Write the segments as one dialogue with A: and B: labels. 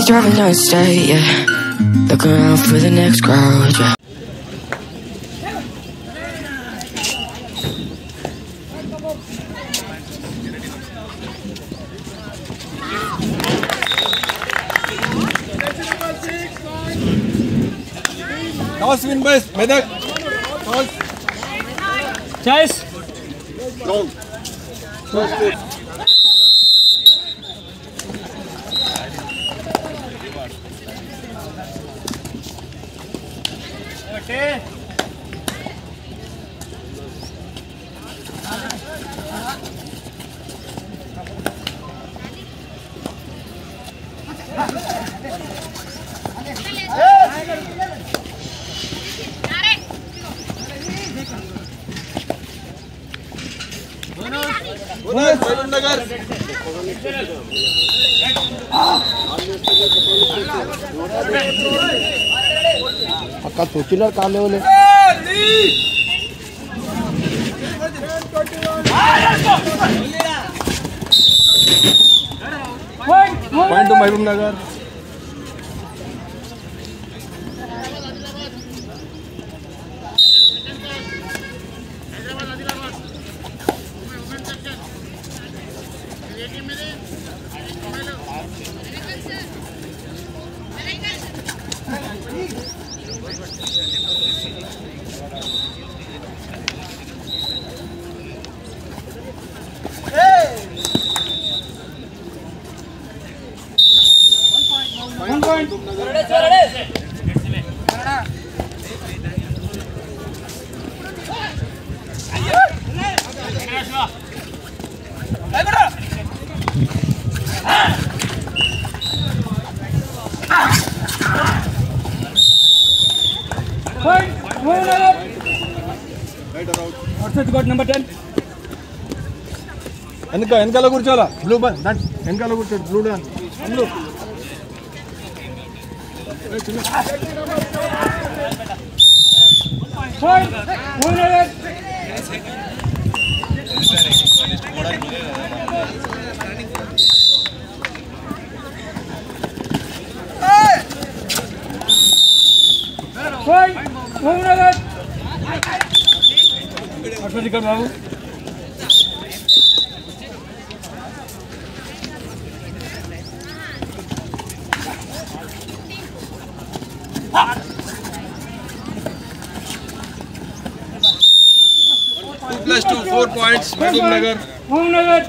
A: we driving down the state, yeah. looking around for the next crowd, yeah.
B: Toss win bus, Medak. Toss.
C: Chase.
B: Long. Toss.
D: पक्का सोचिलर का ले
B: point तो महबूब नगर
C: Outside got number 10.
B: వెనక వెనకాల కూర్చోవాలా blue bun that వెనకాల కూర్చోడు blue డాన్ blue
C: Point. One Babu.
B: Two plus two four points Nagar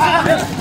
C: Ah!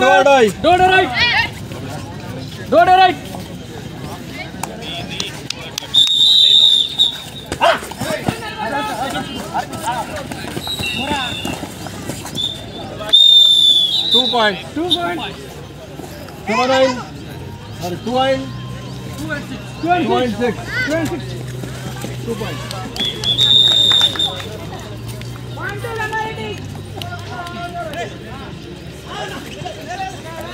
B: Dodai.
C: Dode right. Dode right.
B: Two point.
C: Two point.
B: Seven nine. Sorry, two nine.
C: Two and six.
B: Two and six.
C: Two and six.
B: Two point.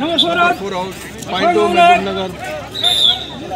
C: Number four out.
B: Four out. Point two, Mehboob Nagar.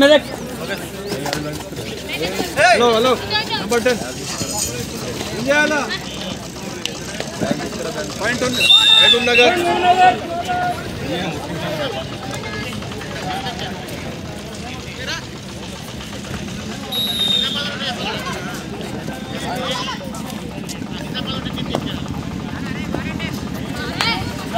C: Medic.
B: Hello, hello. Number ten. Indiana. Point one. Mehboob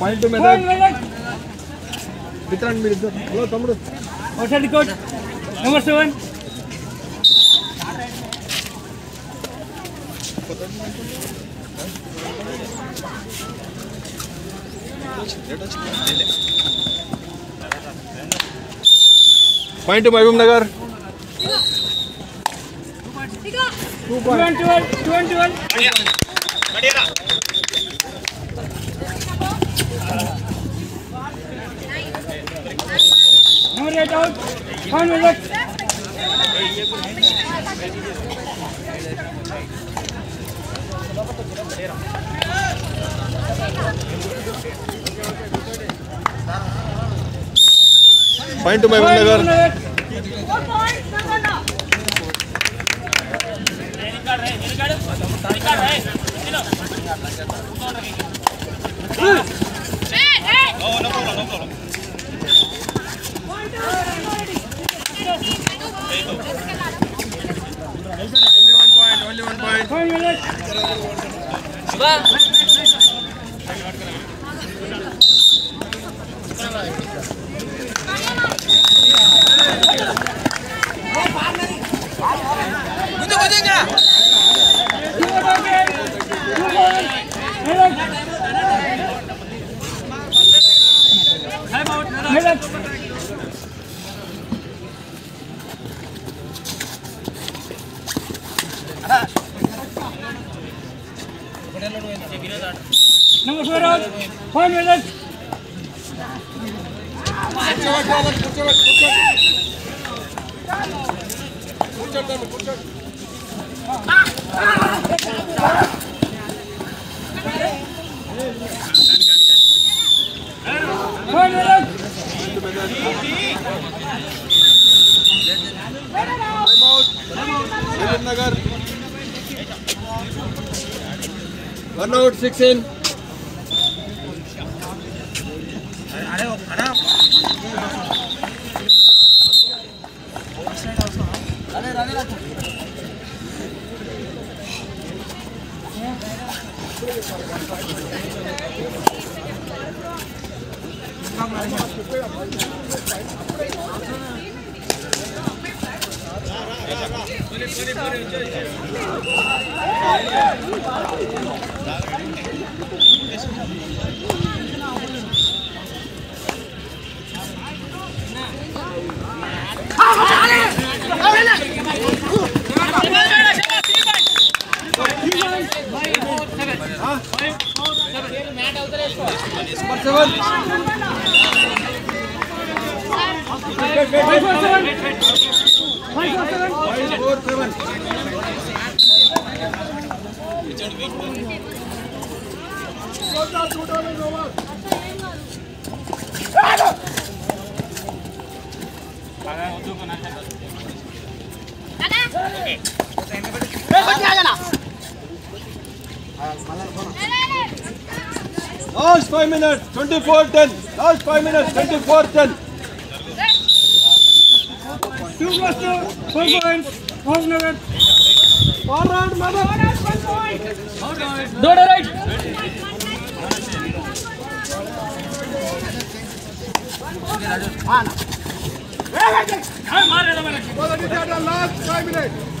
B: point మీద
C: One minute.
B: Vitran మీరు ఇద్దరు hello తమ్ముడు
C: Outside the court. Number seven.
B: Point Point
C: two Mahbubnagar Thank you. Point two Mahbubnagar Only one
B: point, only
C: one
B: point. Shiva.
C: One minute.
B: Hey, Last 5 minutes, 24-10. Last 5 minutes, 24-10.
C: Two cluster, one point, one level.
B: All right, mother.
C: All right,
B: one point.
C: All right. All right. One. Hey,
B: hey, hey. Hey,
C: Mario, Mario. Last five minutes.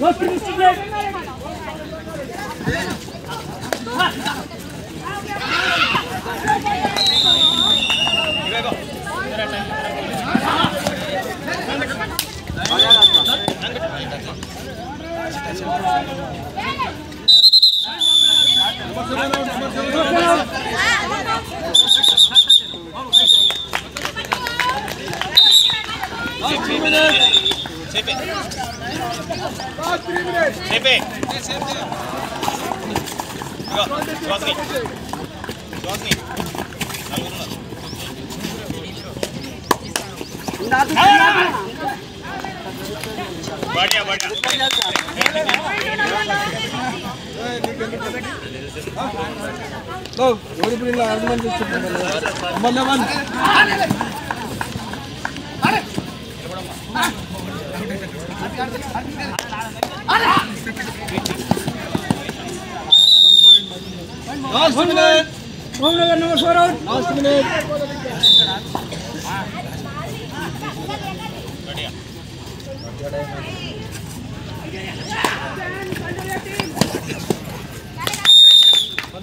C: Let's
B: finish the बढ़िया बढ़िया Last. Last three minutes.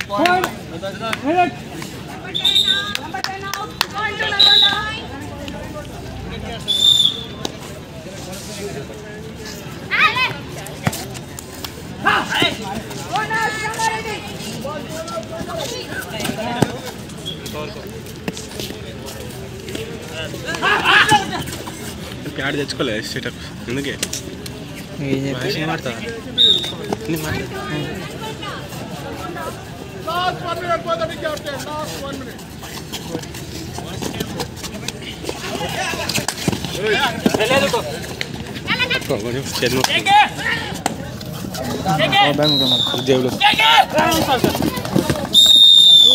B: Go. ఎవరు ఇప్పుడు ఇలా argument Last one minute, brother,
C: we got there. Last one
B: minute. ले
C: लो तो
E: चलो ठीक है ठीक
B: है बैंक में मार देव लो ठीक है
E: 2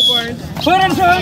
E: पॉइंट
C: 4 रन 4